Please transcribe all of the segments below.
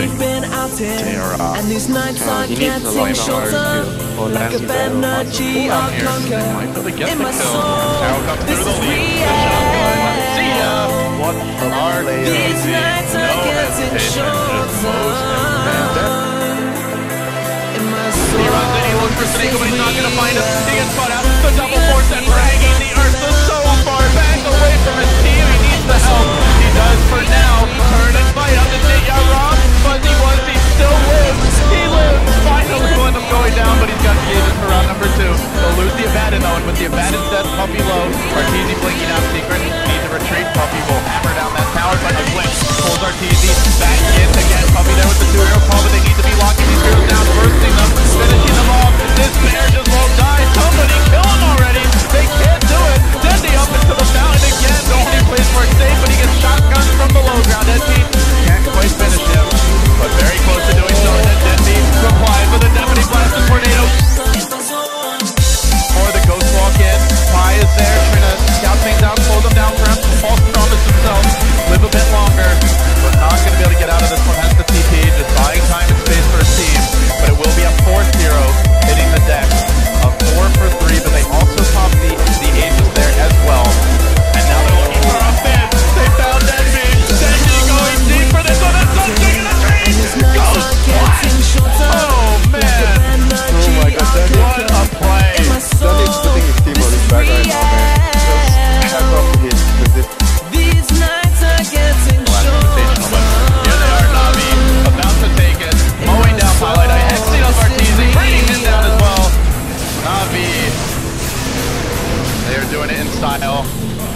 We've been out here, and these nights are getting shorter. Lack of energy, I'll conquer. In my soul, this is real. What these nights are getting shorter? In my soul, this is real. below. Martini blinking out secret. down, slow them down, perhaps the false promise themselves. doing it in style.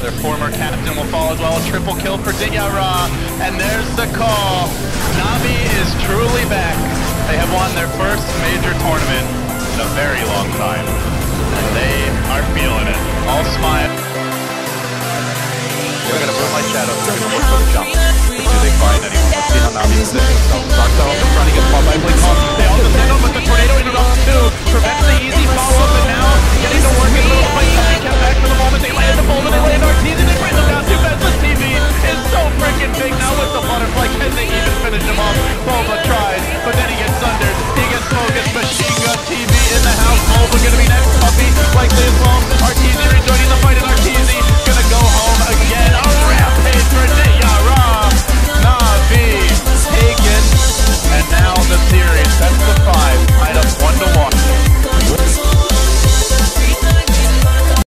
Their former captain will fall as well. A triple kill for Ditya Ra. And there's the call. Na'Vi is truly back. They have won their first major tournament in a very long time. And they are feeling it. All smiles.